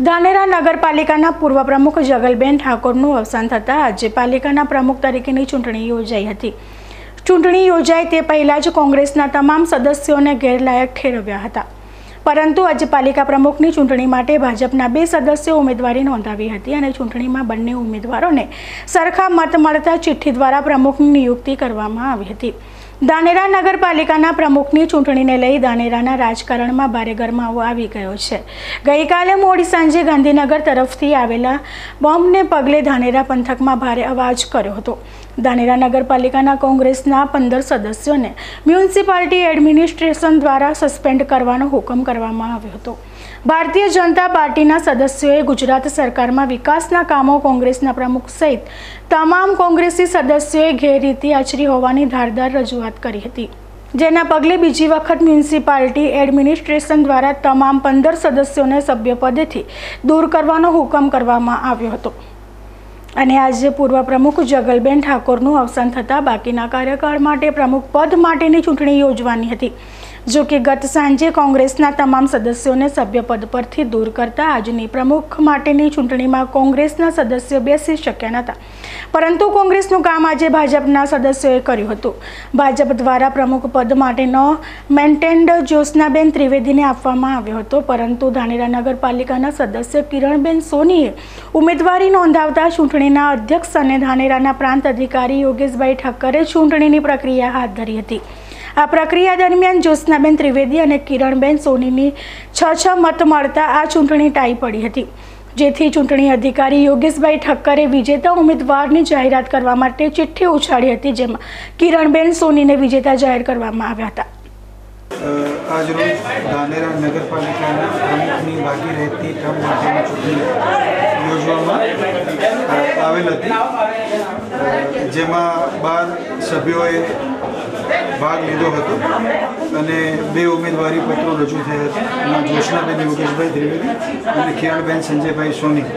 ધાનેરા નગરપાલિકાના પૂર્વ પ્રમુખ જગલબેન ઠાકોરનું અવસાન થતાં આજે પાલિકાના પ્રમુખ તરીકેની ચૂંટણી યોજાઈ હતી. ચૂંટણી યોજાય તે પહેલાં જ કોંગ્રેસના તમામ સદસ્યોને ગેરલાયક ઠેરવ્યા હતા. પરંતુ આજે પાલિકા પ્રમુખની ચૂંટણી માટે ભાજપના બે સદસ્યો ઉમેદવારી નોંધાવી હતી અને ચૂંટણીમાં બંને ઉમેદવારોને સરખા મત મળતા ચિઠ્ઠી દ્વારા પ્રમુખની નિયુક્તિ કરવામાં આવી હતી. ધાનેરા નગરપાલિકાના પ્રમુખની ચૂંટણીને લઈ ધાનેરાના રાજકારણમાં ભારે ગરમાવો આવી ગયો છે. ગઈકાલે મોડી સાંજે ગાંધીનગર તરફથી આવેલા બોમ્બને પગલે ધાનેરા પંથકમાં ભારે અવાજ કર્યો હતો. ધાનેરા નગરપાલિકાના કોંગ્રેસના પંદર સદસ્યોને મ્યુનિસિપાલિટી એડમિનિસ્ટ્રેશન દ્વારા સસ્પેન્ડ કરવાનો હુકમ કરવામાં આવ્યો હતો. ભારતીય જનતા પાર્ટીના સદસ્યોએ ગુજરાત સરકારમાં વિકાસના કામો કોંગ્રેસના પ્રમુખ સહિત તમામ કોંગ્રેસી સદસ્યોએ ગેરરીતિ આચરી હોવાની ધારદાર રજૂઆત કરી હતી. જેના પગલે બીજી વખત મ્યુનિસિપાલિટી એડમિનિસ્ટ્રેશન દ્વારા તમામ પંદર સદસ્યોને સભ્યપદેથી દૂર કરવાનો હુકમ કરવામાં આવ્યો હતો. અને આજે પૂર્વ પ્રમુખ જગલબેન ઠાકોરનું અવસાન થતાં બાકીના કાર્યકાળ માટે પ્રમુખ પદ માટેની ચૂંટણી યોજવાની હતી. જો કે ગત સાંજે કોંગ્રેસના તમામ સદસ્યોને સભ્યપદ પરથી દૂર કરતા આજની પ્રમુખ માટેની ચૂંટણીમાં કોંગ્રેસના સદસ્યો બેસી શક્યા નહોતા. પરંતુ કોંગ્રેસનું કામ આજે ભાજપના સદસ્યોએ કર્યું હતું. ભાજપ દ્વારા પ્રમુખ પદ માટેનો મેન્ટેન્ડ જ્યોત્સનાબેન ત્રિવેદીને આપવામાં આવ્યો હતો. પરંતુ ધાનેરા નગરપાલિકાના સદસ્ય કિરણબેન સોનીએ ઉમેદવારી નોંધાવતા ચૂંટણીના અધ્યક્ષ અને ધાનેરાના પ્રાંત અધિકારી યોગેશભાઈ ઠક્કરે ચૂંટણીની પ્રક્રિયા હાથ ધરી હતી. આ પ્રક્રિયા દરમિયાન જ્યોત્સનાબેન ત્રિવેદી અને કિરણબેન સોનીની છ છ મત મળતા આ ચૂંટણી ટાઈ પડી હતી. જેથી ચૂંટણી અધિકારી યોગેશભાઈ ઠક્કરે વિજેતા ઉમેદવારની જાહેરાત કરવા માટે ચિઠ્ઠી ઉછાળી હતી, જેમાં કિરણબેન સોનીને વિજેતા જાહેર કરવામાં આવ્યા હતા. આજરોજ ધાનેરા નગરપાલિકાના પ્રમુખની બાકી રહેતી ટર્મ માટેની ચૂંટણી યોજવામાં આવેલ હતી. જેમાં બાર સભ્યોએ ભાગ લીધો હતો અને બે ઉમેદવારી પત્રો રજૂ થયા હતા. એમાં જોશનાબેન યોગેશભાઈ ત્રિવેદી અને કિરણબેન સંજયભાઈ સોની.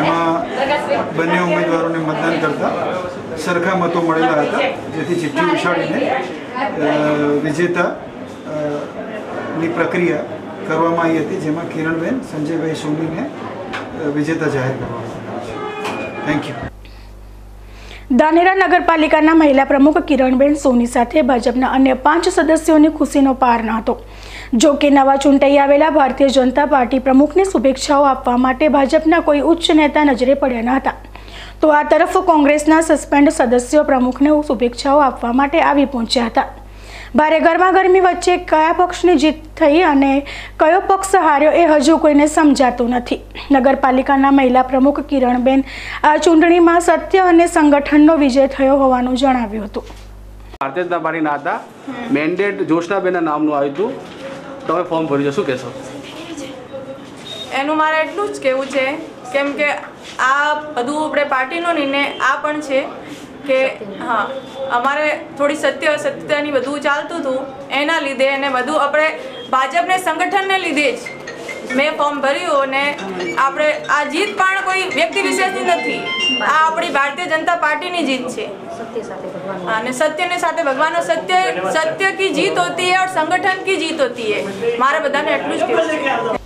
એમાં બંને ઉમેદવારોને મતદાન કરતા સરખા મતો મળેલા હતા, જેથી ચિઠ્ઠી ઉછાળીને વિજેતાની પ્રક્રિયા કરવામાં આવી હતી, જેમાં કિરણબેન સંજયભાઈ સોનીને વિજેતા જાહેર કરવામાં આવ્યા થેન્ક યુ ધાનેરા નગરપાલિકાના મહિલા પ્રમુખ કિરણબેન સોની સાથે ભાજપના અન્ય પાંચ સદસ્યોની ખુશીનો પાર ન હતો જો કે નવા ચૂંટાઈ આવેલા ભારતીય જનતા પાર્ટી પ્રમુખને શુભેચ્છાઓ આપવા માટે ભાજપના કોઈ ઉચ્ચ નેતા નજરે પડ્યા ન હતા. તો આ તરફ કોંગ્રેસના સસ્પેન્ડ સદસ્યો પ્રમુખને શુભેચ્છાઓ આપવા માટે આવી પહોંચ્યા હતા. ભારે ગરમાગરમી વચ્ચે કયા પક્ષની જીત થઈ અને કયો પક્ષ હાર્યો એ હજુ કોઈને સમજાતું નથી. નગરપાલિકાના મહિલા પ્રમુખ કિરણબેન આ ચૂંટણીમાં સત્ય અને સંગઠનનો વિજય થયો હોવાનું જણાવ્યું હતું. ભારતીય જનતા પાર્ટીના હતા મેન્ડેટ જોશનાબેનના નામનું આવ્યું હતું. તમે ફોર્મ ભર્યું છે શું કહેશો? એનું મારે એટલું જ કહેવું છે કેમ કે આ બધું આપણે પાર્ટીનો નિર્ણય આ પણ છે. કે હા અમારે થોડી સત્ય સત્યની બધું ચાલતું હતું એના લીધે અને બધું આપણે ભાજપને સંગઠનને લીધે જ મેં ફોર્મ ભર્યું અને આપણે આ જીત પણ કોઈ વ્યક્તિ વિશેષની નથી. આ આપણી ભારતીય જનતા પાર્ટીની જીત છે. અને સત્યને સાથે ભગવાનનો સત્ય સત્ય કી જીત હોતી હૈ સંગઠન કી જીત હોતી હૈ. મારા બધાને એટલું જ કહેવું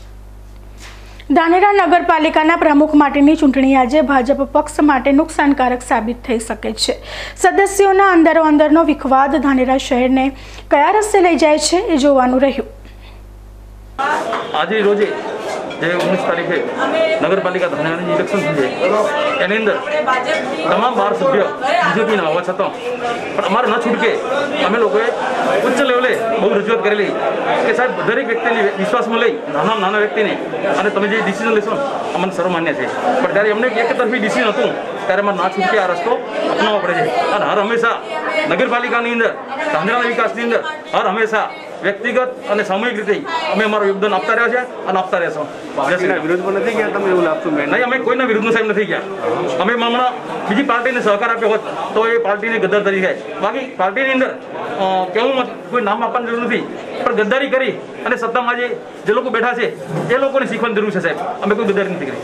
ધાનેરા નગરપાલિકાના પ્રમુખ માટેની ચૂંટણી આજે ભાજપ પક્ષ માટે નુકસાનકારક સાબિત થઈ શકે છે. સદસ્યોના અંદરો અંદરનો વિખવાદ ધાનેરા શહેરને કયા રસ્તે લઈ જાય છે એ જોવાનું રહ્યું. આજે રોજે જે ઓગણીસ તારીખે નગરપાલિકા ધાનેરાની ઇલેક્શન થઈ છે. એની અંદર તમામ બાર સભ્ય બીજેપીના હોવા છતાં પણ અમારે ન છૂટકે અમે લોકોએ ઉચ્ચ લેવલે બહુ રજૂઆત કરેલી કે સાહેબ, દરેક વ્યક્તિને વિશ્વાસમાં લઈ નાના નાના વ્યક્તિને અને તમે જે ડિસિઝન લેશો અમને સર્વમાન્ય છે. પણ ત્યારે એમને એક તરફી ડિસિઝન હતું, ત્યારે અમારે ના છૂટકે આ રસ્તો અપનાવવો પડે છે. અને હર હંમેશા નગરપાલિકાની અંદર, ધાંધ્રાના વિકાસની અંદર, હર હંમેશા વ્યક્તિગત અને સામૂહિક રીતે અમે અમારું યોગદાન આપતા રહ્યા છે અને આપતા રહેશું. વિરોધમાં નથી ગયા તમે એવું લાગતું નહીં અમે કોઈના વિરુદ્ધનું સાહેબ નથી ગયા. અમે હમણાં બીજી પાર્ટીને સહકાર આપ્યો હોત તો એ પાર્ટીને ગદ્દાર તરીકે બાકી પાર્ટીની અંદર કેવું કોઈ નામ આપવાની જરૂર નથી. પણ ગદ્દારી કરી અને સત્તામાં જે જે લોકો બેઠા છે એ લોકોને શીખવાની જરૂર છે સાહેબ. અમે કોઈ ગદ્દારી નથી કરી.